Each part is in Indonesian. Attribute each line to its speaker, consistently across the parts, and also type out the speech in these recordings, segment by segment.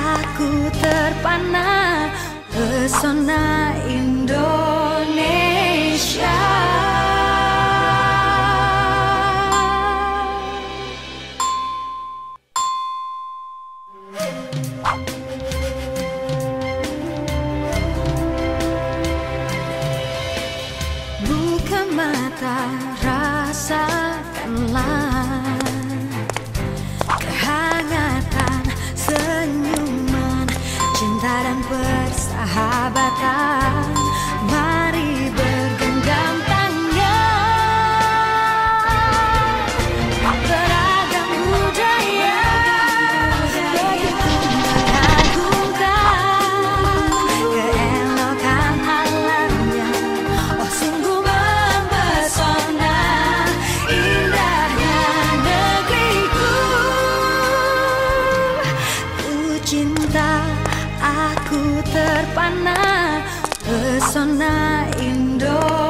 Speaker 1: aku terpana Pesona Indonesia. Buka mata, rasakanlah persahabatan aku terpana. Pesona Indonesia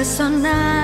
Speaker 1: Pesona Indonesia